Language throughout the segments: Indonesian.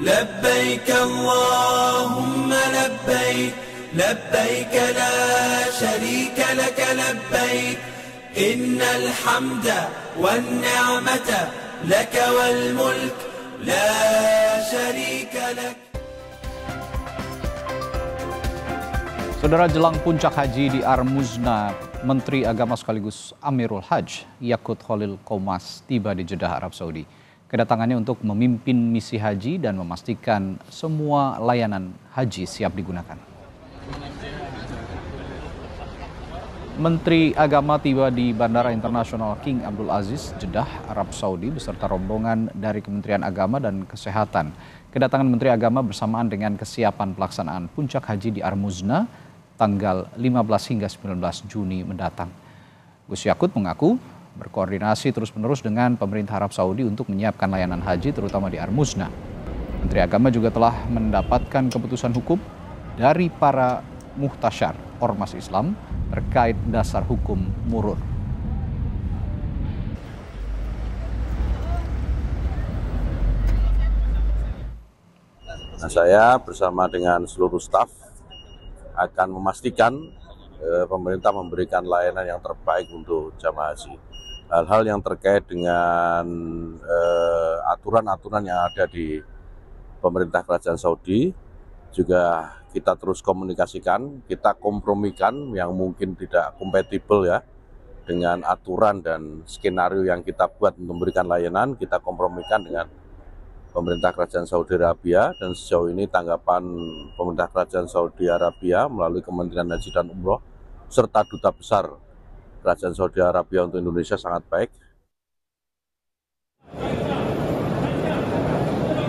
لبيك اللهم لبيك لبيك لا شريك لك لبيك إن الحمد والنعمة لك والملك لا شريك لك Saudara jelang puncak haji di Armuzna, Menteri Agama sekaligus Amirul Hajj Yakut Khalil Komas tiba di Jeddah, Arab Saudi. Kedatangannya untuk memimpin misi haji dan memastikan semua layanan haji siap digunakan. Menteri Agama tiba di Bandara Internasional King Abdul Aziz, Jeddah, Arab Saudi beserta rombongan dari Kementerian Agama dan Kesehatan. Kedatangan Menteri Agama bersamaan dengan kesiapan pelaksanaan puncak haji di Armuzna tanggal 15 hingga 19 Juni mendatang. Gus Yakut mengaku berkoordinasi terus-menerus dengan pemerintah Arab Saudi untuk menyiapkan layanan haji terutama di Armuzna. Menteri Agama juga telah mendapatkan keputusan hukum dari para muhtasyar ormas Islam terkait dasar hukum murur. Nah, saya bersama dengan seluruh staf akan memastikan pemerintah memberikan layanan yang terbaik untuk jamaah haji. Hal-hal yang terkait dengan eh, aturan-aturan yang ada di pemerintah kerajaan Saudi juga kita terus komunikasikan, kita kompromikan yang mungkin tidak kompatibel ya dengan aturan dan skenario yang kita buat untuk memberikan layanan, kita kompromikan dengan pemerintah kerajaan Saudi Arabia dan sejauh ini tanggapan pemerintah kerajaan Saudi Arabia melalui Kementerian Haji dan Umroh serta duta besar kerajaan Saudi Arabia untuk Indonesia sangat baik.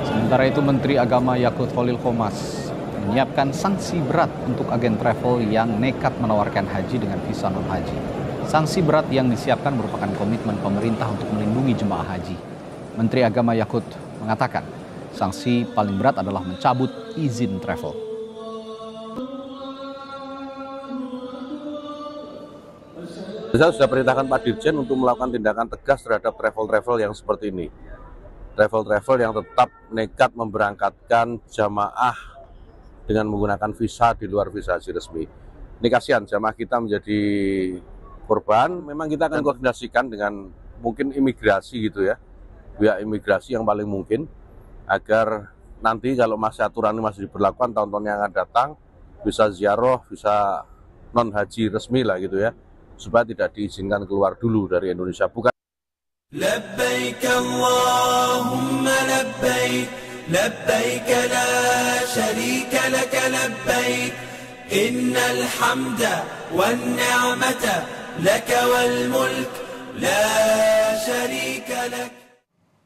Sementara itu Menteri Agama Yakut Khalil Komas menyiapkan sanksi berat untuk agen travel yang nekat menawarkan haji dengan visa non haji. Sanksi berat yang disiapkan merupakan komitmen pemerintah untuk melindungi jemaah haji. Menteri Agama Yakut mengatakan sanksi paling berat adalah mencabut izin travel. Saya sudah perintahkan Pak Dirjen untuk melakukan tindakan tegas terhadap travel-travel yang seperti ini. Travel-travel yang tetap nekat memberangkatkan jamaah dengan menggunakan visa di luar visa haji resmi. Ini kasihan jamaah kita menjadi korban. Memang kita akan koordinasikan dengan mungkin imigrasi gitu ya, pihak imigrasi yang paling mungkin agar nanti kalau masih aturan ini masih diberlakukan tahun-tahun yang akan datang bisa ziarah, bisa non haji resmi lah gitu ya, supaya tidak diizinkan keluar dulu dari Indonesia. Bukan لبيك اللهم لبيك لبيك لا شريك لك لبيك إن الحمد والنعمة لك والملك لا شريك لك